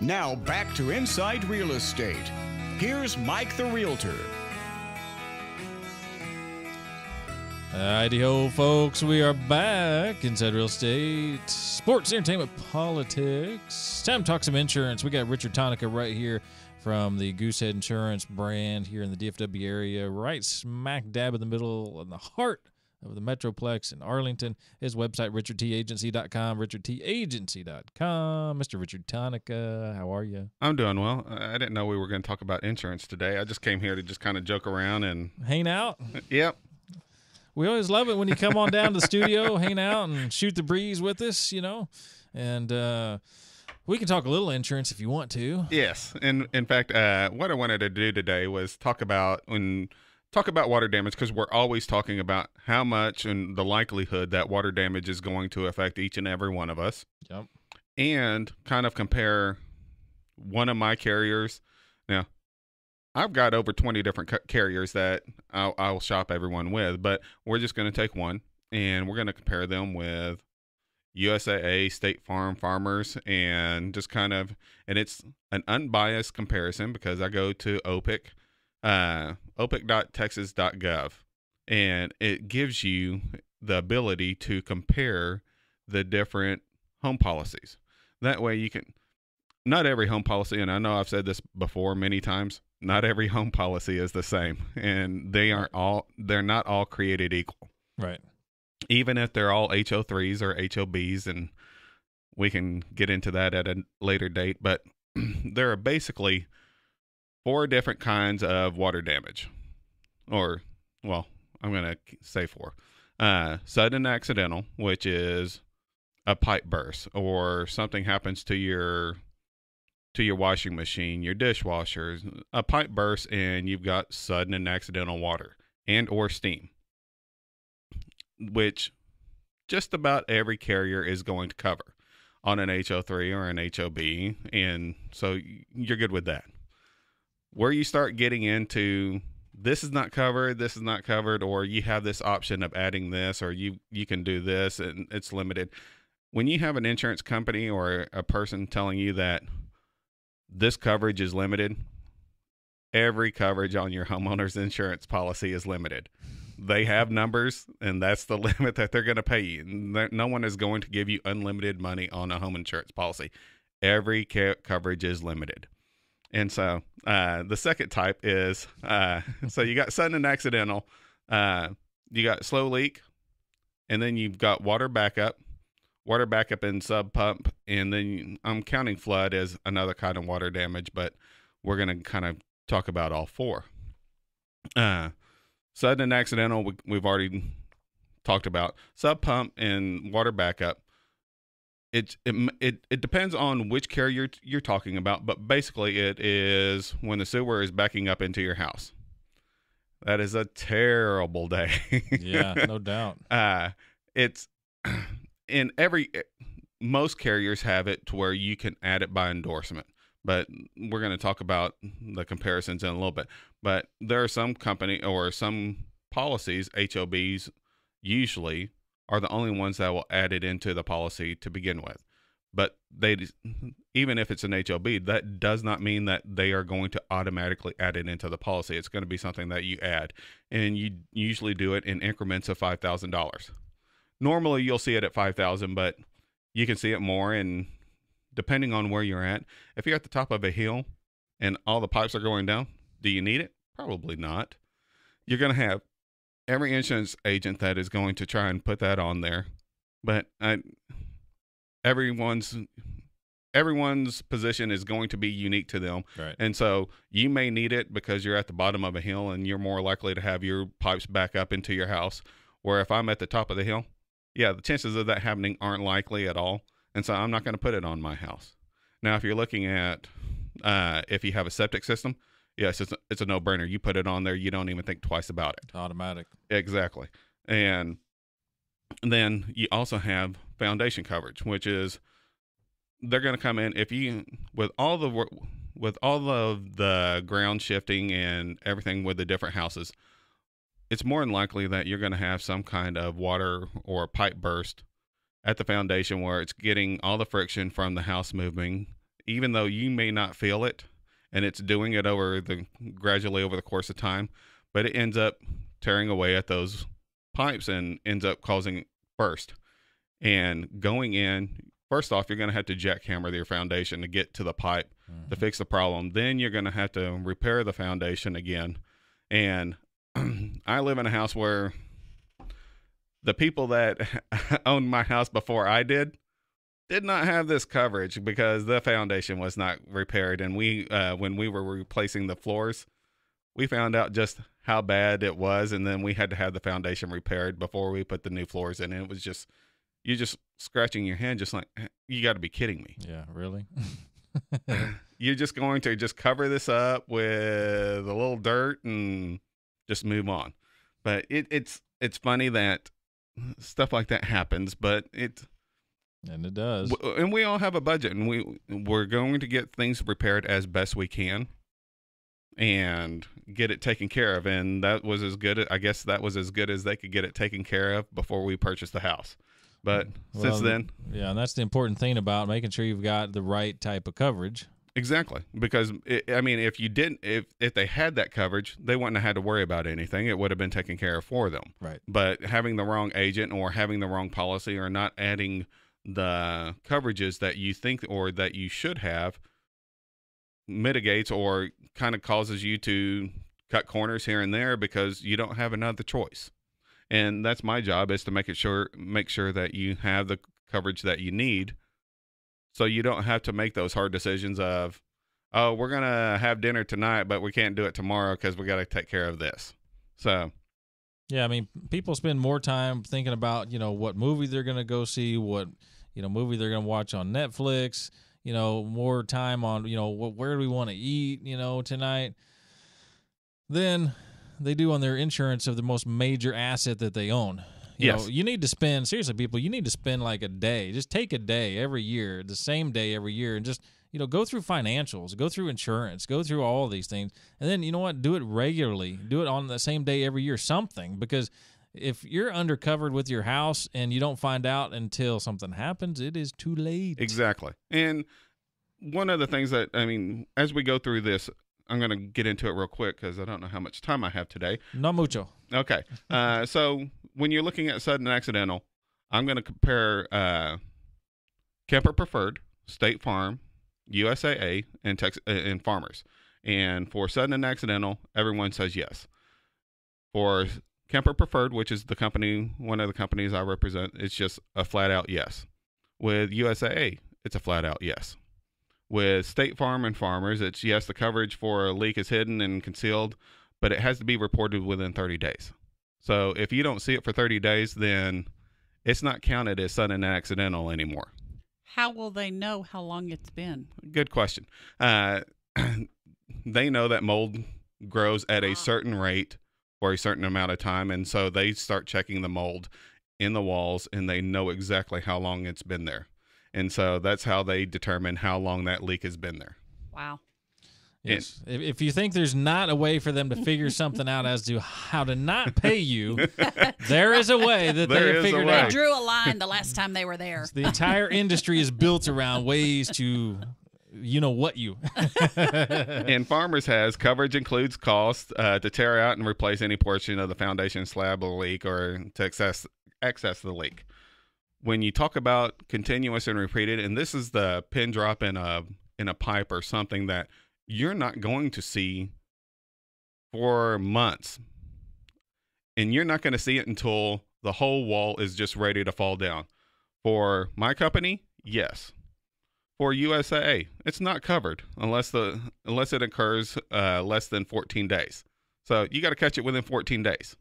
Now back to Inside Real Estate. Here's Mike the Realtor. Righty ho, folks. We are back inside real estate, sports, entertainment, politics. Time to talk some insurance. We got Richard Tonihka right here from the Goosehead Insurance brand here in the DFW area, right smack dab in the middle, in the heart of the Metroplex in Arlington. His website, richardtagency.com, richardtagency.com. Mr. Richard Tonihka, how are you? I'm doing well. I didn't know we were going to talk about insurance today. I just came here to just kind of joke around and hang out. Yep. We always love it when you come on down to the studio, hang out and shoot the breeze with us, you know. And uh we can talk a little insurance if you want to. Yes, and in fact, uh, what I wanted to do today was talk about when talk about water damage because we're always talking about how much and the likelihood that water damage is going to affect each and every one of us. Yep. And kind of compare one of my carriers. Now, I've got over 20 different carriers that I'll, I'll shop everyone with, but we're just going to take one and we're going to compare them with USAA, State Farm, Farmers, and just kind of, and it's an unbiased comparison because I go to OPIC, uh, opic.texas.gov, and it gives you the ability to compare the different home policies. That way you can, not every home policy, and I know I've said this before many times, not every home policy is the same, and they aren't all, they're not all created equal. Right even if they're all HO3s or HOBs, and we can get into that at a later date, but there are basically four different kinds of water damage. Or, well, I'm going to say four. Uh, sudden accidental, which is a pipe burst or something happens to your to your washing machine, your dishwasher, a pipe burst and you've got sudden and accidental water and or steam which just about every carrier is going to cover on an HO3 or an HOB. And so you're good with that. Where you start getting into this is not covered, this is not covered, or you have this option of adding this, or you, you can do this and it's limited. When you have an insurance company or a person telling you that this coverage is limited, every coverage on your homeowner's insurance policy is limited they have numbers and that's the limit that they're going to pay you. No one is going to give you unlimited money on a home insurance policy. Every ca- coverage is limited. And so uh, the second type is uh, so you got sudden and accidental, uh, you got slow leak, and then you've got water backup, water backup and sump pump, and then I'm counting flood as another kind of water damage, but we're going to kind of talk about all four. Uh, Sudden and accidental, we, we've already talked about. Sump pump and water backup. It, it it it depends on which carrier you're talking about, but basically it is when the sewer is backing up into your house. That is a terrible day. yeah, no doubt. Uh it's in every most carriers have it to where you can add it by endorsement but we're going to talk about the comparisons in a little bit. But there are some company or some policies, HOBs usually are the only ones that will add it into the policy to begin with. But they, even if it's an HOB, that does not mean that they are going to automatically add it into the policy. It's going to be something that you add, and you usually do it in increments of five thousand dollars. Normally, you'll see it at five thousand, but you can see it more, and depending on where you're at. If you're at the top of a hill and all the pipes are going down, do you need it? Probably not. You're going to have every insurance agent that is going to try and put that on there, but I, everyone's everyone's position is going to be unique to them. Right. And so you may need it because you're at the bottom of a hill and you're more likely to have your pipes back up into your house. Where if I'm at the top of the hill, yeah, the chances of that happening aren't likely at all and so I'm not going to put it on my house. Now, if you're looking at uh, if you have a septic system, yes, it's a, it's a no brainer. You put it on there, you don't even think twice about it. Automatic. Exactly. And then you also have foundation coverage, which is they're going to come in if you with all the with all of the ground shifting and everything with the different houses. It's more than likely that you're going to have some kind of water or pipe burst at the foundation where it's getting all the friction from the house moving even though you may not feel it, and it's doing it over the gradually over the course of time, but it ends up tearing away at those pipes and ends up causing burst. And going in, first off, you're going to have to jackhammer your foundation to get to the pipe to mm-hmm. fix the problem. Then you're going to have to repair the foundation again. And I live in a house where the people that owned my house before I did did not have this coverage because the foundation was not repaired. And we, uh, when we were replacing the floors, we found out just how bad it was, and then we had to have the foundation repaired before we put the new floors in. And it was just you just scratching your hand just like you got to be kidding me. Yeah, really. You're just going to just cover this up with a little dirt and just move on. But it, it's it's funny that stuff like that happens, but it and it does. w- uh, and we all have a budget, and we we're going to get things repaired as best we can, and get it taken care of. And that was as good. I guess that was as good as they could get it taken care of before we purchased the house. But mm, since then, yeah, and that's the important thing about making sure you've got the right type of coverage. Exactly, because it, I mean, if you didn't, if if they had that coverage, they wouldn't have had to worry about anything. It would have been taken care of for them. Right. But having the wrong agent or having the wrong policy or not adding the coverages that you think or that you should have mitigates or kind of causes you to cut corners here and there because you don't have another choice. And that's my job is to make it sure make sure that you have the coverage that you need so you don't have to make those hard decisions of oh we're going to have dinner tonight but we can't do it tomorrow cuz we got to take care of this. So, Yeah, I mean, people spend more time thinking about you know what movie they're going to go see, what you know movie they're going to watch on Netflix. You know, more time on you know what, where do we want to eat, you know, tonight. Than they do on their insurance of the most major asset that they own. You Yes. know, you need to spend seriously, people. You need to spend like a day. Just take a day every year, the same day every year, and just you know go through financials, go through insurance, go through all these things, and then you know what? Do it regularly. Do it on the same day every year. Something because if you're undercovered with your house and you don't find out until something happens, it is too late. Exactly. And one of the things that I mean, as we go through this, I'm going to get into it real quick because I don't know how much time I have today. No mucho. Okay. Uh, so when you're looking at sudden accidental, I'm going to compare uh, Kemper Preferred, State Farm, USAA, and Tex- uh, and Farmers. And for sudden and accidental, everyone says yes. For Kemper Preferred, which is the company, one of the companies I represent, it's just a flat out yes. With USAA, it's a flat out yes. With State Farm and Farmers, it's yes, the coverage for a leak is hidden and concealed, but it has to be reported within 30 days. So if you don't see it for 30 days, then it's not counted as sudden and accidental anymore. How will they know how long it's been? Good question. Uh, they know that mold grows at a certain rate for a certain amount of time, and so they start checking the mold in the walls, and they know exactly how long it's been there. And so that's how they determine how long that leak has been there. Wow. Yes. If, if you think there's not a way for them to figure something out as to how to not pay you, there is a way that There they have figured way. They drew a line the last time they were there. The entire industry is built around ways to, you know what you. and Farmers has coverage includes cost uh, to tear out and replace any portion of the foundation slab of the leak or to access access the leak. When you talk about continuous and repeated, and this is the pin drop in a in a pipe or something that you're not going to see for months, and you're not going to see it until the whole wall is just ready to fall down. For my company, yes for USAA, it's not covered unless the unless it occurs uh, less than 14 days. So you got to catch it within 14 days.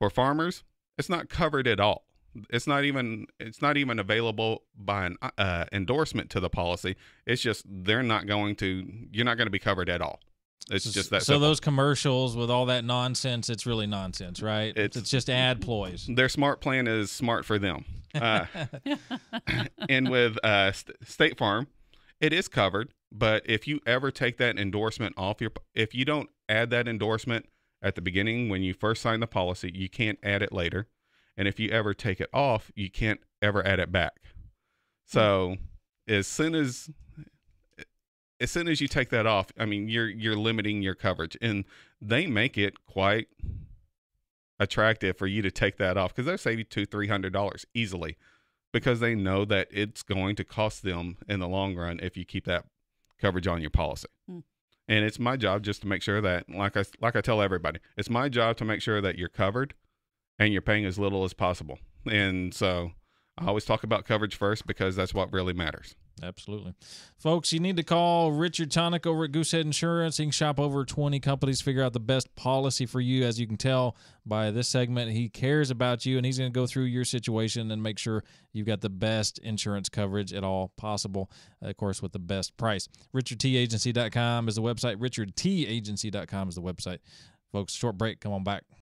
For farmers, it's not covered at all. It's not even it's not even available by an uh, endorsement to the policy. It's just they're not going to you're not going to be covered at all. It's just that so simple. those commercials with all that nonsense, it's really nonsense, right? It's, It's- just ad ploys. their smart plan is smart for them. Uh, and with uh, St- State Farm, it is covered. But if you ever take that endorsement off your, if you don't add that endorsement at the beginning when you first sign the policy, you can't add it later. And if you ever take it off, you can't ever add it back. So as soon as as soon as you take that off, I mean, you're you're limiting your coverage, and they make it quite attractive for you to take that off because they'll save you two, three hundred dollars easily because they know that it's going to cost them in the long run if you keep that coverage on your policy. Hmm. And it's my job just to make sure that, like I like I tell everybody, it's my job to make sure that you're covered and you're paying as little as possible. And so I always talk about coverage first because that's what really matters. Absolutely. Folks, you need to call Richard Tonic over at Goosehead Insurance. He can shop over 20 companies, figure out the best policy for you. As you can tell by this segment, he cares about you and he's going to go through your situation and make sure you've got the best insurance coverage at all possible, of course, with the best price. RichardTAgency.com is the website. RichardTAgency.com is the website. Folks, short break. Come on back.